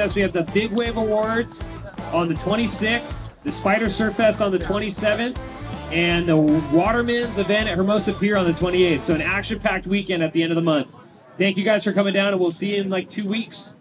Fest. We have the Big Wave Awards on the 26th, the Spyder Surf Fest on the 27th, and the Waterman's event at Hermosa Pier on the 28th. So an action-packed weekend at the end of the month. Thank you guys for coming down, and we'll see you in like two weeks.